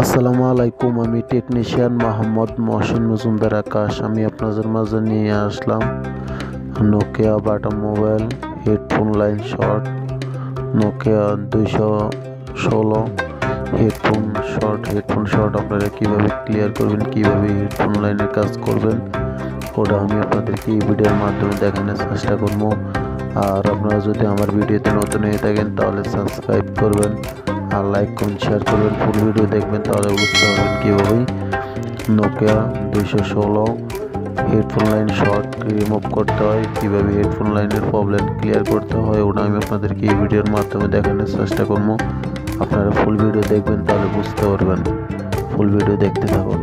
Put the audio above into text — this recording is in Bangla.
আসসালামু আলাইকুম, আমি টেকনিশিয়ান মোহাম্মদ মহসিন মজুমদার আকাশ। আমি আপনাদের মাঝে নিয়ে আসলাম নোকিয়া বাটা mobile headphone line short Nokia দুইশো ষোলো হেডফোন শর্ট হেডফোন শর্ট আপনারা কীভাবে ক্লিয়ার করবেন, কীভাবে হেডফোন লাইনের কাজ করবেন, ওটা আমি আপনাদেরকে এই ভিডিওর মাধ্যমে দেখানোর চেষ্টা করব। আর আপনারা যদি আমার ভিডিওতে নতুন হয়ে থাকেন, তাহলে সাবস্ক্রাইব করবেন। আর লাইক করুন শেয়ার করবেন ফুল ভিডিও দেখবেন, তাহলে বুঝতে পারবেন কীভাবে। নোকিয়া দুইশো ষোলো হেডফোন লাইন শর্ট রিমুভ করতে হয়। কীভাবে হেডফোন লাইনের প্রবলেম ক্লিয়ার করতে হয়, ওটা আমি আপনাদেরকে এই ভিডিওর মাধ্যমে দেখানোর চেষ্টা করব। আপনারা ফুল ভিডিও দেখবেন, তাহলে বুঝতে পারবেন। ফুল ভিডিও দেখতে থাকুন।